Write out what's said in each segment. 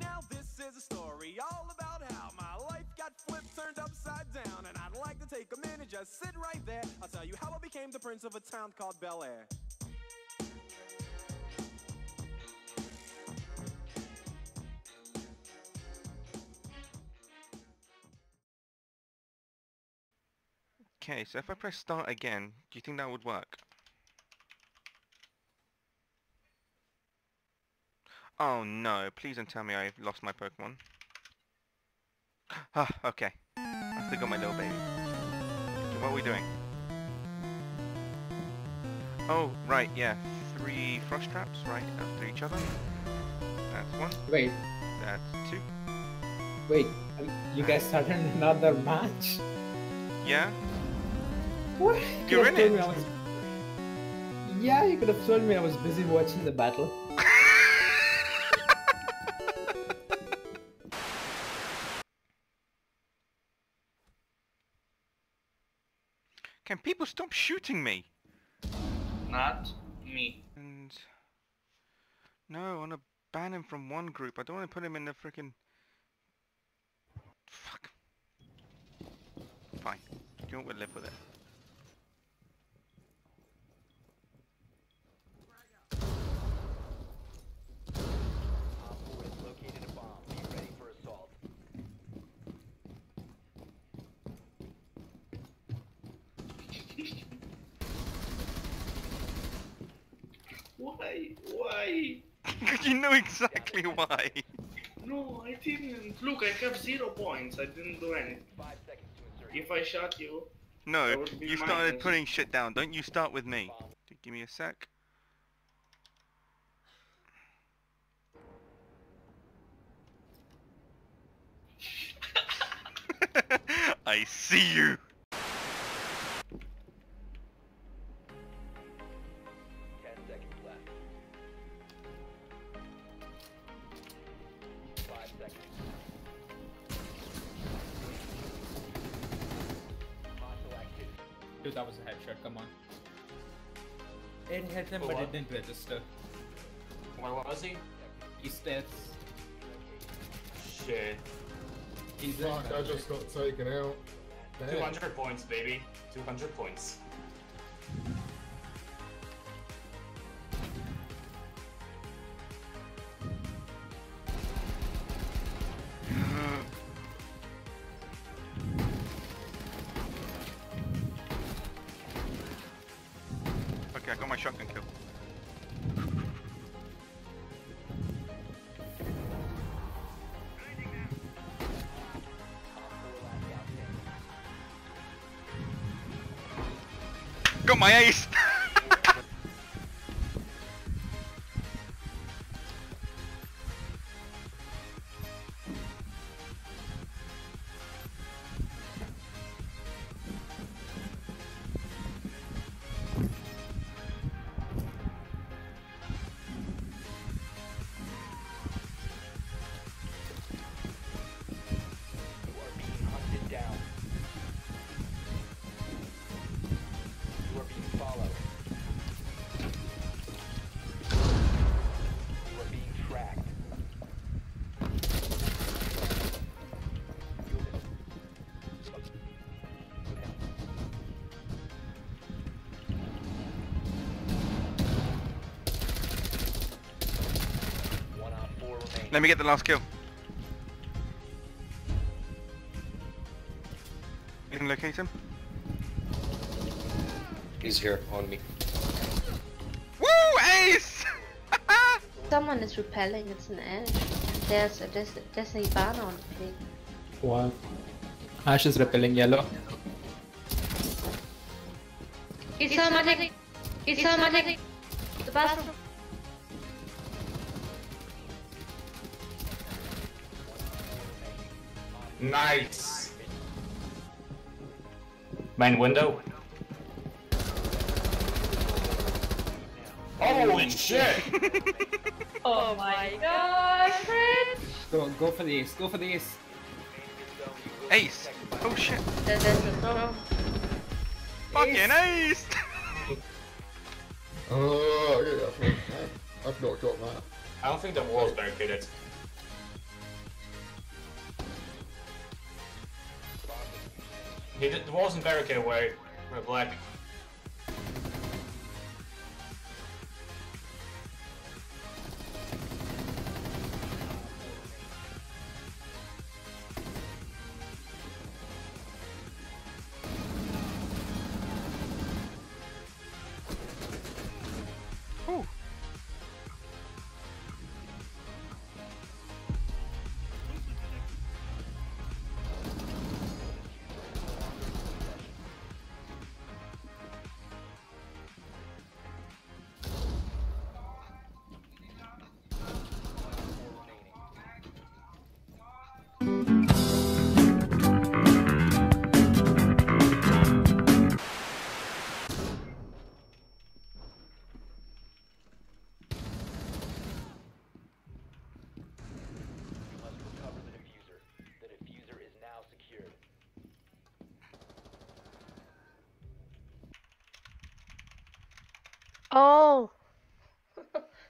Now this is a story all about how my life got flipped, turned upside down, and I'd like to take a minute, just sit right there. I'll tell you how I became the prince of a town called Bel Air. Okay, so if I press start again, do you think that would work? Oh no, please don't tell me I've lost my Pokemon. Ah, okay. I still got my little baby. So what are we doing? Oh, right, yeah. Three frost traps, right, after each other. That's one, Wait, that's two. wait. um, You guys started another match? Yeah? What? You You're could in have told me I was... Yeah, you could have told me I was busy watching the battle. People stop shooting me? Not me. And no, I want to ban him from one group. I don't want to put him in the freaking. Fuck. Fine. You know what? We'll live with it. Why? Why? you know exactly why. No, I didn't. Look, I have zero points. I didn't do anything. If I shot you, No, That would be you started minus. putting shit down. Don't you start with me. Give me a sec. I see you. Dude, that was a headshot, come on. It hit him, For but what? it didn't register. Where was he? He's dead. Shit. He's Fuck, I just got taken out. Damn. 200 points, baby. 200 points. I got my shotgun kill. Got my ace! Let me get the last kill. You can locate him? He's here on me. Woo! Ace! Someone is rappelling, it's an ash. There's a, there's, there's a banner on the pig. What? Ash is rappelling yellow. He's summoning! He's summoning! The bathroom! Nice. Main window. Oh, Holy shit! Oh, oh my god, Fred! Go, go for the ace, go for the ace. Ace! Oh shit! There- There's a throw. Fucking ace! Oh, yeah, I've, I've not got that. I don't think the wall is barricaded. He did, the wall isn't barricaded where we're black.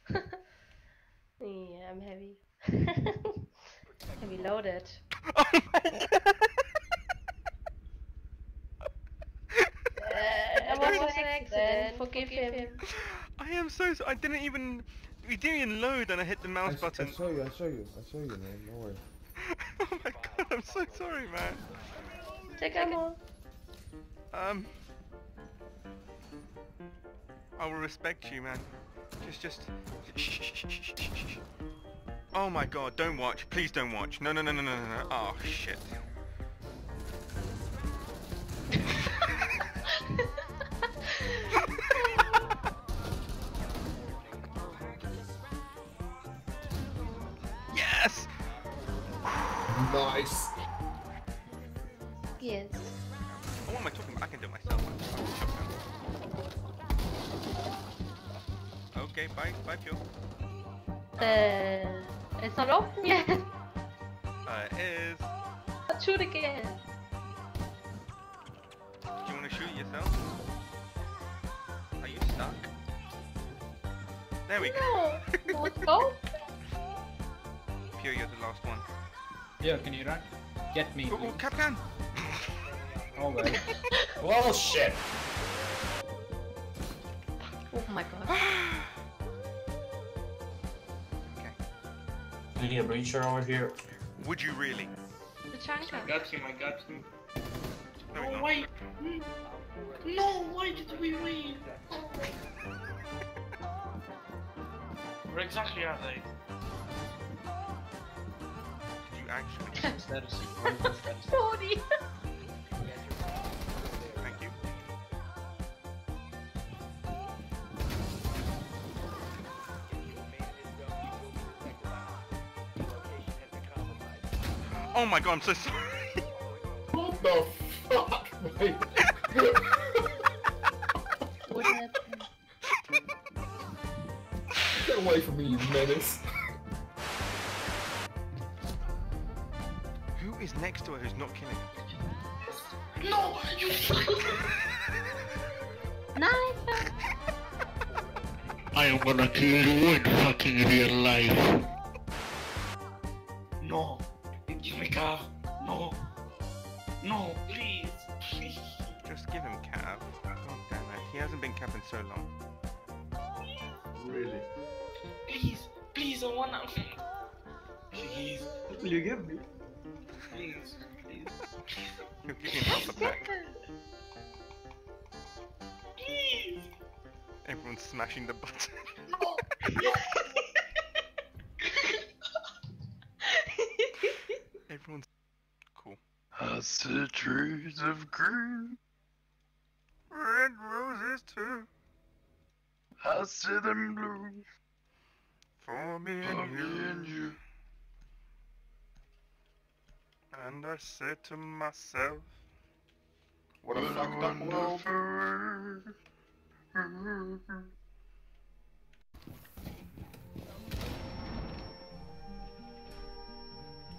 yeah, I'm heavy. heavy loaded. Oh my god! Uh, it was an accident. Forgive him. I am so, so I didn't even we didn't even load and I hit the mouse s- button. I saw you, I saw you, I saw you, man. No worries. oh my god, I'm so sorry man. Take ammo. Um I will respect you man. Just just shh, shh, shh, shh, shh, shh, shh. Oh my god, don't watch. Please don't watch. No no no no no no no. Oh shit. yes! Nice. Yes. Oh, what am I talking about? I can do it myself. Okay, bye, bye, Pure. Uh, it's not open yet. Uh, it is. Shoot again. Do you want to shoot yourself? Are you stuck? There we go. Let's go. Pure, you're the last one. Yo, can you run? Get me. Oh, oh please. Kapkan! Oh well. Well, shit. Oh my god. okay. Do you need a breacher over here? Would you really? The I got him, I got him. No, we No, don't. why? Mm. No, why did we win? Where exactly are they? Did you actually? Status. What Oh my god, I'm so sorry. What the fuck? Wait. What happened? Get away from me, you menace. Who is next to her who's not killing her? No, you Nice. I am gonna kill you in fucking real life. Please, I wanna. Please, will you give me? Please, please, He'll give you half a please. Everyone's smashing the button. No, no. Everyone's cool. I see trees of green. Red roses too. I see them blue For me for and me you. and you. And I said to myself, What a What a fucked up world. wonderful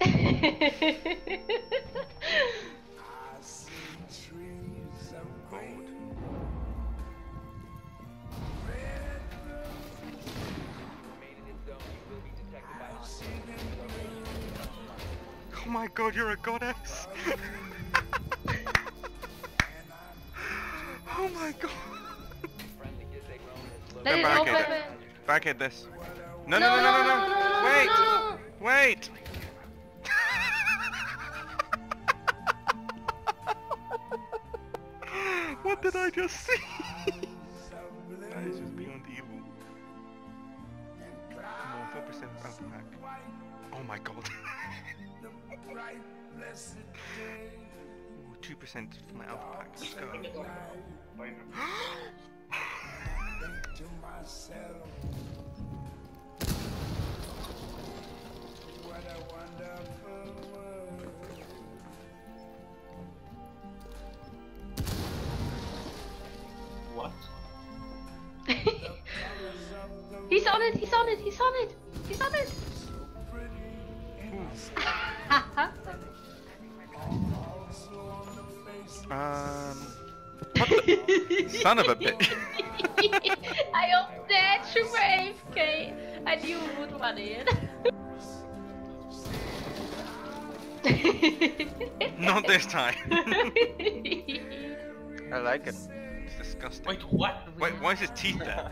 god, you're a goddess! oh my god! Let Go it barricade open. it. Barricade this. No, no, no, no, no, no! Wait! no. Wait! what did I just see? that is just beyond evil. Come on, 4% alpha pack. Oh my god. Ooh, 2% for my alpha pack. Let's go. Bye now. What? he's on it, he's on it, he's on it, he's on it. Um. Son of a bitch. I hope that you were AFK. I knew you would run in. Not this time. I like it. It's disgusting. Wait, what? Wait, why is his teeth there?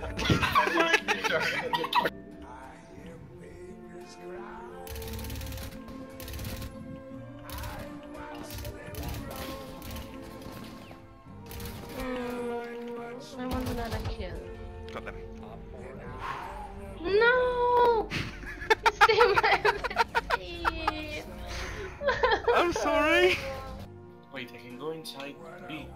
I want another kill. Got them. No! It's still my face. I'm sorry. Wait, I can go inside B.